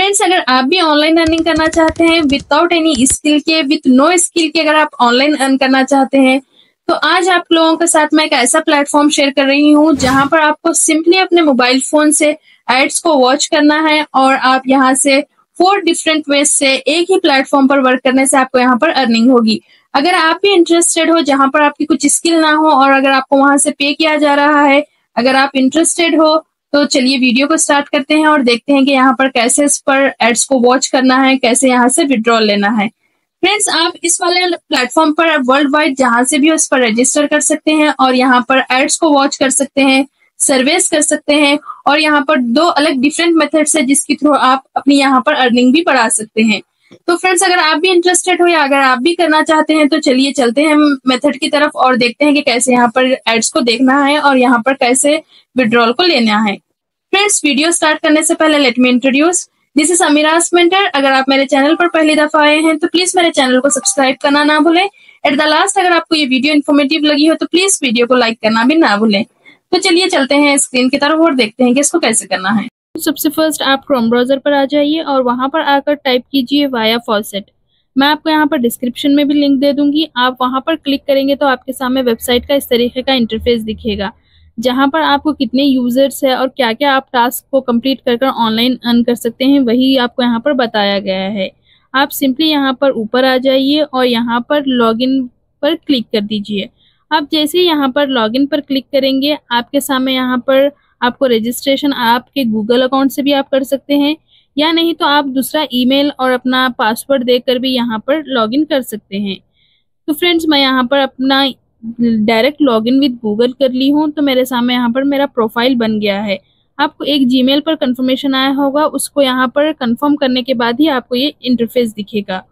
Friends अगर आप भी ऑनलाइन अर्निंग करना चाहते हैं विदाउट एनी स्किल के विथ नो स्किल के अगर आप ऑनलाइन अर्न करना चाहते हैं तो आज आप लोगों के साथ मैं एक ऐसा प्लेटफॉर्म शेयर कर रही हूँ, जहाँ पर आपको सिंपली अपने मोबाइल फ़ोन से एड्स को वॉच करना है और आप यहाँ से फोर डिफरेंट वेज से एक ही प्लेटफॉर्म पर वर्क करने से आपको यहाँ पर अर्निंग होगी। अगर आप भी इंटरेस्टेड हो, जहाँ पर आपकी कुछ स्किल ना हो और अगर आपको वहाँ से पे किया जा रहा है, अगर आप इंटरेस्टेड हो तो चलिए वीडियो को स्टार्ट करते हैं और देखते हैं कि यहाँ पर कैसे इस पर एड्स को वॉच करना है, कैसे यहाँ से विड्रॉल लेना है। फ्रेंड्स आप इस वाले प्लेटफॉर्म पर वर्ल्ड वाइड जहाँ से भी उस पर रजिस्टर कर सकते हैं और यहाँ पर एड्स को वॉच कर सकते हैं सर्वेस कर सकते हैं और यहाँ पर दो अलग डिफरेंट मेथड्स है जिसके थ्रू आप अपनी यहाँ पर अर्निंग भी बढ़ा सकते हैं। तो फ्रेंड्स अगर आप भी इंटरेस्टेड हो या अगर आप भी करना चाहते हैं तो चलिए चलते हैं मेथड की तरफ़ और देखते हैं कि कैसे यहाँ पर एड्स को देखना है और यहाँ पर कैसे विड्रॉल को लेना है। फ्रेंड्स वीडियो स्टार्ट करने से पहले let me introduce this is Amiraj mentor अगर आप मेरे चैनल पर पहली दफ़ा आए हैं तो प्लीज़ मेरे चैनल को सब्सक्राइब करना ना भूलें। एट द लास्ट अगर आपको ये वीडियो इन्फॉर्मेटिव लगी हो तो प्लीज़ वीडियो को लाइक करना भी ना भूलें। तो चलिए चलते हैं स्क्रीन की तरफ़ और देखते हैं कि इसको कैसे करना है। सबसे फ़र्स्ट आप क्रोम ब्राउज़र पर आ जाइए और वहाँ पर आकर टाइप कीजिए वाया फॉसेट मैं आपको यहाँ पर डिस्क्रिप्शन में भी लिंक दे दूँगी। आप वहाँ पर क्लिक करेंगे तो आपके सामने वेबसाइट का इस तरीके का इंटरफेस दिखेगा, जहाँ पर आपको कितने यूज़र्स है और क्या क्या आप टास्क को कंप्लीट कर कर ऑनलाइन अर्न कर सकते हैं, वही आपको यहाँ पर बताया गया है। आप सिंपली यहाँ पर ऊपर आ जाइए और यहाँ पर लॉगिन पर क्लिक कर दीजिए। आप जैसे यहाँ पर लॉगिन पर क्लिक करेंगे, आपके सामने यहाँ पर आपको रजिस्ट्रेशन आपके गूगल अकाउंट से भी आप कर सकते हैं, या नहीं तो आप दूसरा ईमेल और अपना पासवर्ड देकर भी यहाँ पर लॉगिन कर सकते हैं। तो फ्रेंड्स मैं यहाँ पर अपना डायरेक्ट लॉगिन विद गूगल कर ली हूँ तो मेरे सामने यहाँ पर मेरा प्रोफ़ाइल बन गया है। आपको एक जीमेल पर कंफर्मेशन आया होगा, उसको यहाँ पर कंफर्म करने के बाद ही आपको ये इंटरफेस दिखेगा।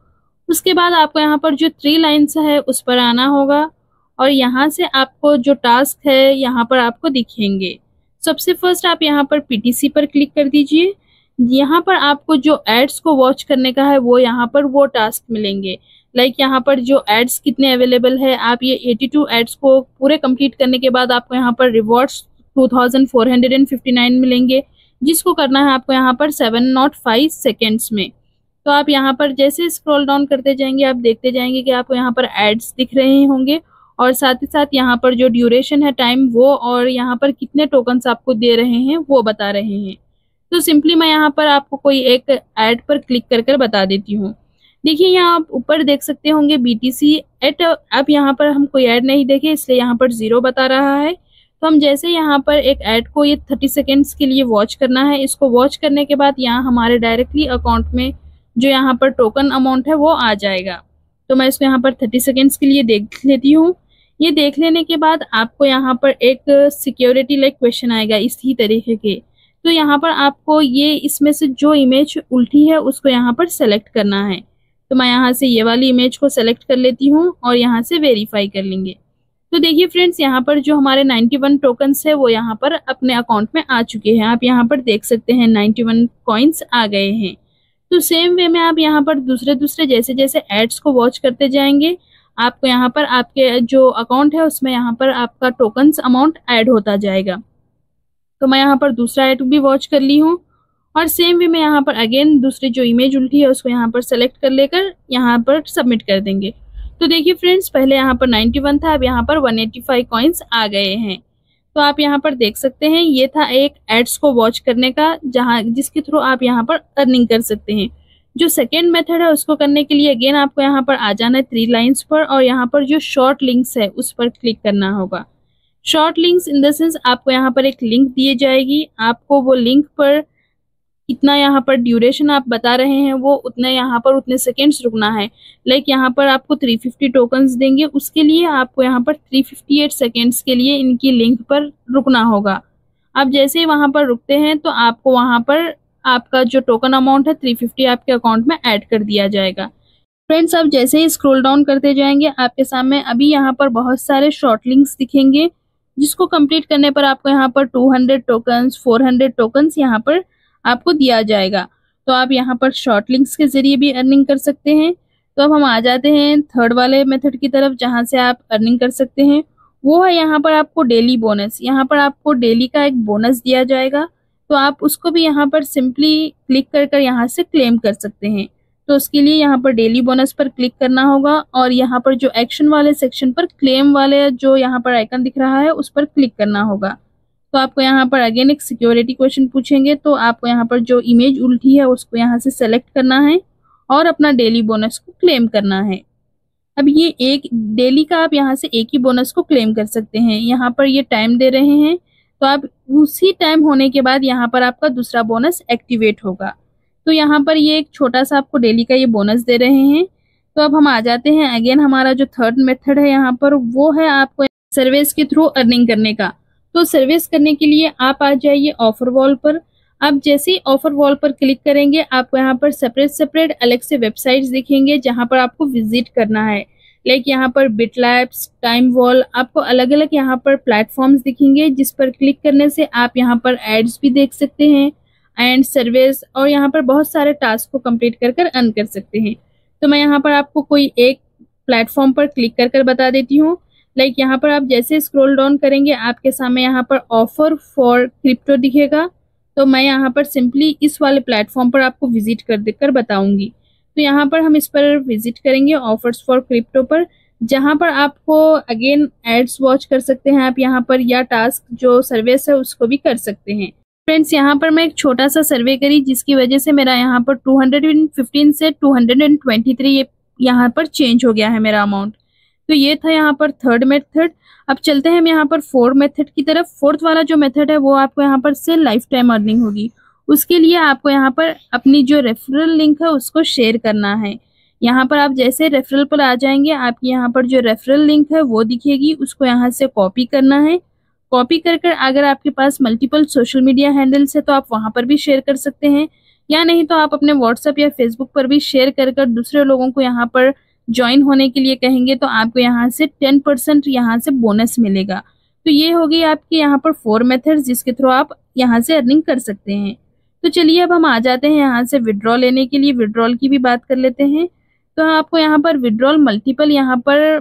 उसके बाद आपको यहाँ पर जो थ्री लाइन्स है, उस पर आना होगा, और यहाँ से आपको जो टास्क है, यहाँ पर आपको दिखेंगे। सबसे फ़र्स्ट आप यहाँ पर पीटीसी पर क्लिक कर दीजिए। यहाँ पर आपको जो एड्स को वॉच करने का है, वो यहाँ पर वो टास्क मिलेंगे। लाइक like यहाँ पर जो एड्स कितने अवेलेबल है, आप ये 82 एड्स को पूरे कंप्लीट करने के बाद आपको यहाँ पर रिवॉर्ड्स 2459 मिलेंगे, जिसको करना है आपको यहाँ पर सेवन नॉट फाइव सेकेंड्स में। तो आप यहाँ पर जैसे स्क्रॉल डाउन करते जाएँगे, आप देखते जाएँगे कि आपको यहाँ पर एड्स दिख रहे होंगे। और साथ ही साथ यहाँ पर जो ड्यूरेशन है टाइम वो और यहाँ पर कितने टोकन्स आपको दे रहे हैं, वो बता रहे हैं। तो सिंपली मैं यहाँ पर आपको कोई एक ऐड पर क्लिक कर कर बता देती हूँ। देखिए, यहाँ आप ऊपर देख सकते होंगे बी टी सी एट अब यहाँ पर हम कोई ऐड नहीं देखे, इसलिए यहाँ पर ज़ीरो बता रहा है। तो हम जैसे यहाँ पर एक ऐड को ये थर्टी सेकेंड्स के लिए वॉच करना है, इसको वॉच करने के बाद यहाँ हमारे डायरेक्टली अकाउंट में जो यहाँ पर टोकन अमाउंट है, वो आ जाएगा। तो मैं इसको यहाँ पर थर्टी सेकेंड्स के लिए देख लेती हूँ। ये देख लेने के बाद आपको यहाँ पर एक सिक्योरिटी लाइक क्वेश्चन आएगा इसी तरीके के। तो यहाँ पर आपको ये इसमें से जो इमेज उल्टी है, उसको यहाँ पर सेलेक्ट करना है। तो मैं यहाँ से ये वाली इमेज को सेलेक्ट कर लेती हूँ और यहाँ से वेरीफाई कर लेंगे। तो देखिए फ्रेंड्स यहाँ पर जो हमारे 91 वन टोकन्स है, वो यहाँ पर अपने अकाउंट में आ चुके हैं। आप यहाँ पर देख सकते हैं 91 कॉइन्स आ गए हैं। तो सेम वे में आप यहाँ पर दूसरे दूसरे जैसे जैसे एड्स को वॉच करते जाएँगे। आपको यहाँ पर आपके जो अकाउंट है उसमें यहाँ पर आपका टोकन्स अमाउंट ऐड होता जाएगा तो मैं यहाँ पर दूसरा ऐड भी वॉच कर ली हूँ और सेम वे में यहाँ पर अगेन दूसरी जो इमेज उल्टी है उसको यहाँ पर सेलेक्ट कर लेकर यहाँ पर सबमिट कर देंगे तो देखिए फ्रेंड्स पहले यहाँ पर 91 था अब यहाँ पर 185 कॉइन्स आ गए हैं तो आप यहाँ पर देख सकते हैं ये था एक एड्स को वॉच करने का जहाँ जिसके थ्रू आप यहाँ पर अर्निंग कर सकते हैं जो सेकेंड मेथड है, उसको करने के लिए अगेन आपको यहाँ पर आ जाना है थ्री लाइन्स पर और यहाँ पर जो शॉर्ट लिंक्स है, उस पर क्लिक करना होगा। Short links in the sense आपको यहाँ पर एक लिंक दिए जाएगी। आपको वो लिंक पर इतना यहाँ पर ड्यूरेशन आप बता रहे हैं, वो उतने यहाँ पर उतने सेकेंड्स रुकना है। लाइक यहाँ पर आपको 350 टोकन्स देंगे, उसके लिए आपको यहाँ पर 358 सेकेंड्स के लिए इनकी लिंक पर रुकना होगा। आप जैसे ही वहाँ पर रुकते हैं तो आपको वहाँ पर आपका जो टोकन अमाउंट है 350 आपके अकाउंट में ऐड कर दिया जाएगा। फ्रेंड्स आप जैसे ही स्क्रॉल डाउन करते जाएँगे, आपके सामने अभी यहाँ पर बहुत सारे शॉर्ट लिंक्स दिखेंगे, जिसको कंप्लीट करने पर आपको यहाँ पर 200 टोकन्स 400 टोकन्स यहाँ पर आपको दिया जाएगा। तो आप यहाँ पर शॉर्ट लिंक्स के ज़रिए भी अर्निंग कर सकते हैं। तो अब हम आ जाते हैं थर्ड वाले मेथड की तरफ़, जहाँ से आप अर्निंग कर सकते हैं। वो है यहाँ पर आपको डेली बोनस यहाँ पर आपको डेली का एक बोनस दिया जाएगा। तो आप उसको भी यहाँ पर सिंपली क्लिक कर कर यहाँ से क्लेम कर सकते हैं। तो उसके लिए यहाँ पर डेली बोनस पर क्लिक करना होगा और यहाँ पर जो एक्शन वाले सेक्शन पर क्लेम वाले जो यहाँ पर आइकन दिख रहा है, उस पर क्लिक करना होगा। तो आपको यहाँ पर अगेन एक सिक्योरिटी क्वेश्चन पूछेंगे तो आपको यहाँ पर जो इमेज उल्टी है, उसको यहाँ से सेलेक्ट करना है और अपना डेली बोनस को क्लेम करना है। अब ये एक डेली का आप यहाँ से एक ही बोनस को क्लेम कर सकते हैं। यहाँ पर ये टाइम दे रहे हैं तो आप उसी टाइम होने के बाद यहाँ पर आपका दूसरा बोनस एक्टिवेट होगा। तो यहाँ पर ये एक छोटा सा आपको डेली का ये बोनस दे रहे हैं। तो अब हम आ जाते हैं अगेन हमारा जो थर्ड मेथड है यहाँ पर, वो है आपको सर्विस के थ्रू अर्निंग करने का। तो सर्विस करने के लिए आप आ जाइए ऑफ़र वॉल पर। आप जैसे ही ऑफ़र वॉल पर क्लिक करेंगे, आपको यहाँ पर सेपरेट सेपरेट अलग से वेबसाइट्स दिखेंगे, जहाँ पर आपको विज़िट करना है। लाइक यहाँ पर बिटलैब्स, टाइम वॉल, आपको अलग अलग यहाँ पर प्लेटफॉर्म्स दिखेंगे जिस पर क्लिक करने से आप यहाँ पर एड्स भी देख सकते हैं एंड सर्विस और यहाँ पर बहुत सारे टास्क को कंप्लीट कर कर अर्न कर सकते हैं। तो मैं यहाँ पर आपको कोई एक प्लेटफॉर्म पर क्लिक कर कर बता देती हूँ। लाइक यहाँ पर आप जैसे स्क्रॉल डाउन करेंगे आपके सामने यहाँ पर ऑफ़र फॉर क्रिप्टो दिखेगा। तो मैं यहाँ पर सिंपली इस वाले प्लेटफॉर्म पर आपको विज़िट कर देकर बताऊँगी। तो यहाँ पर हम इस पर विज़िट करेंगे ऑफर्स फॉर क्रिप्टो पर, जहाँ पर आपको अगेन एड्स वॉच कर सकते हैं आप यहाँ पर, या टास्क जो सर्विस है उसको भी कर सकते हैं। फ्रेंड्स यहाँ पर मैं एक छोटा सा सर्वे करी जिसकी वजह से मेरा यहाँ पर 215 से 223 ये यहाँ पर चेंज हो गया है मेरा अमाउंट तो ये था यहाँ पर थर्ड मेथड अब चलते हैं हम यहाँ पर फोर्थ मेथड की तरफ़। फोर्थ वाला जो मेथड है वो आपको यहाँ पर से लाइफ टाइम अर्निंग होगी। उसके लिए आपको यहाँ पर अपनी जो रेफरल लिंक है उसको शेयर करना है। यहाँ पर आप जैसे रेफरल पर आ जाएँगे, आपके यहाँ पर जो रेफरल लिंक है वो दिखेगी, उसको यहाँ से कॉपी करना है। कॉपी कर कर अगर आपके पास मल्टीपल सोशल मीडिया हैंडल्स है तो आप वहाँ पर भी शेयर कर सकते हैं। या नहीं तो आप अपने व्हाट्सएप या फेसबुक पर भी शेयर कर कर दूसरे लोगों को यहाँ पर ज्वाइन होने के लिए कहेंगे तो आपको यहाँ से टेन परसेंट यहाँ से बोनस मिलेगा। तो ये होगी आपके यहाँ पर फोर मेथड्स जिसके थ्रू आप यहाँ से अर्निंग कर सकते हैं। तो चलिए अब हम आ जाते हैं यहाँ से विड्रॉ लेने के लिए। विड्रॉल की भी बात कर लेते हैं। तो आपको यहाँ पर विड्रॉल मल्टीपल यहाँ पर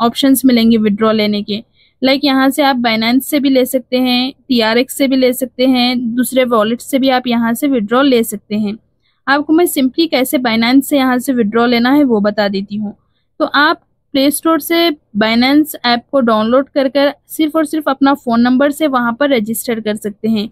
ऑप्शंस मिलेंगे विड्रॉ लेने के। लाइक like यहाँ से आप बाइनेंस से भी ले सकते हैं टीआरएक्स से भी ले सकते हैं, दूसरे वॉलेट से भी आप यहाँ से विड्रॉ ले सकते हैं। आपको मैं सिंपली कैसे बाइनेंस से यहाँ से विड्रॉ लेना है वो बता देती हूँ। तो आप प्ले स्टोर से बाइनेंस ऐप को डाउनलोड कर कर सिर्फ़ और सिर्फ़ अपना फ़ोन नंबर से वहाँ पर रजिस्टर कर सकते हैं।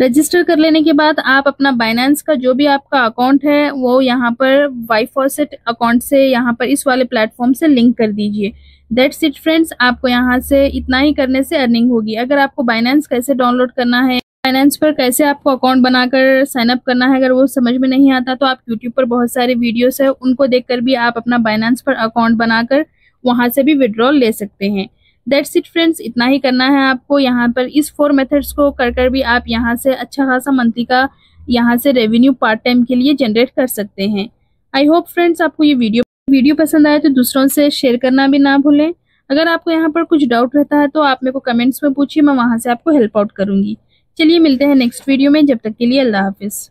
रजिस्टर कर लेने के बाद आप अपना बाइनेंस का जो भी आपका अकाउंट है, वो यहाँ पर वाई फॉसेट अकाउंट से यहाँ पर इस वाले प्लेटफॉर्म से लिंक कर दीजिए। दैट्स इट फ्रेंड्स आपको यहाँ से इतना ही करने से अर्निंग होगी। अगर आपको बाइनेंस कैसे डाउनलोड करना है फाइनेंस पर कैसे आपको अकाउंट बनाकर साइन अप करना है, अगर वो समझ में नहीं आता तो आप यूट्यूब पर बहुत सारे वीडियोस है, उनको देखकर भी आप अपना बाइनेंस पर अकाउंट बनाकर वहाँ से भी विड्रॉल ले सकते हैं। दैट्स इट फ्रेंड्स इतना ही करना है आपको। यहाँ पर इस फोर मेथड्स को कर कर भी आप यहाँ से अच्छा खासा मंथली का यहाँ से रेवेन्यू पार्ट टाइम के लिए जनरेट कर सकते हैं। आई होप फ्रेंड्स आपको ये वीडियो वीडियो पसंद आए तो दूसरों से शेयर करना भी ना भूलें। अगर आपको यहाँ पर कुछ डाउट रहता है तो आप मेरे को कमेंट्स में पूछिए, मैं वहाँ से आपको हेल्प आउट करूँगी। चलिए मिलते हैं नेक्स्ट वीडियो में। जब तक के लिए अल्लाह हाफिज़।